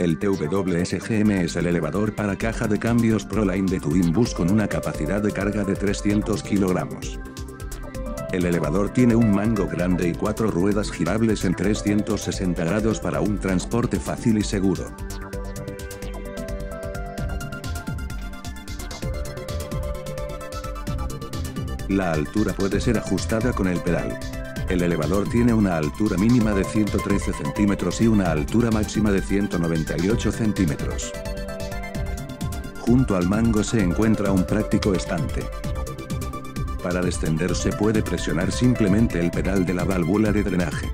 El TWSGM es el elevador para caja de cambios Proline de Twin Bus con una capacidad de carga de 300 kilogramos. El elevador tiene un mango grande y cuatro ruedas girables en 360 grados para un transporte fácil y seguro. La altura puede ser ajustada con el pedal. El elevador tiene una altura mínima de 113 centímetros y una altura máxima de 198 centímetros. Junto al mango se encuentra un práctico estante. Para descender se puede presionar simplemente el pedal de la válvula de drenaje.